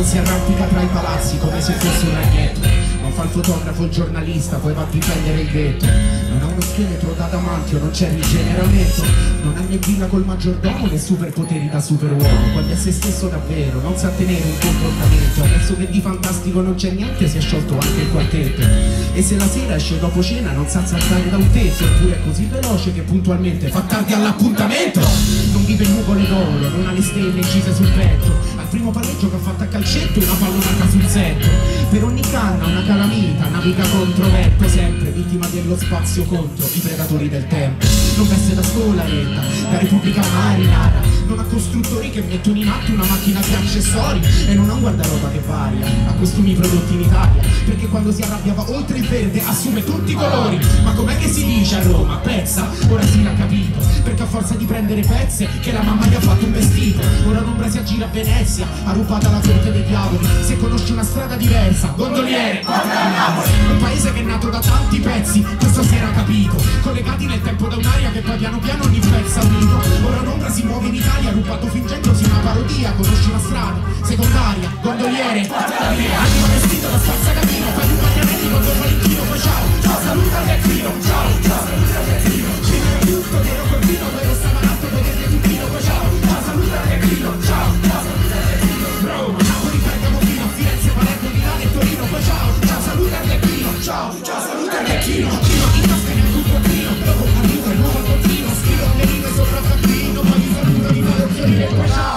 non si arrampica tra i palazzi come se fosse un ragnetto non fa il fotografo il giornalista, poi va a difendere il ghetto. Non ha uno scheletro da adamantio, non c'è rigeneramento. Non ha né villa col maggiordomo né superpoteri da superuomo. Quando è se stesso davvero, non sa tenere un comportamento. Adesso che di fantastico non c'è niente, si è sciolto anche il quartetto. E se la sera esce dopo cena non sa saltare da un tetto. Eppure è così veloce che puntualmente fa tardi all'appuntamento. Non vive in nuvole d'oro, non ha le stelle incise sul petto primo palleggio che ha fatto a calcetto una pallonata sul setto Per ogni canna una calamita, naviga contro vento sempre vittima dello spazio contro i predatori del tempo. Non veste da scolaretta, da Repubblica Marinara, non ha costruttori che mettono in atto una macchina di accessori e non ha un guardaroba che varia, ha costumi prodotti in Italia, perché quando si arrabbiava oltre il verde assume tutti i colori. Ma com'è che si dice a Roma? Pezza? Ora si l'ha capito, perché a forza di prendere pezze che la mamma gli ha fatto un vestito. Ora l'ombra a Venezia, ha rubato la corte dei diavoli, se conosci una strada diversa, gondoliere, un paese che è nato da tanti pezzi, questo si era capito. Collegati nel tempo da un'aria che poi piano piano ogni pezzo ha unito. Ora un'ombra si muove in Italia, rubato fingendosi una parodia Conosci una strada, secondaria, gondoliere Anima vestito da spazzacamino, Thank you.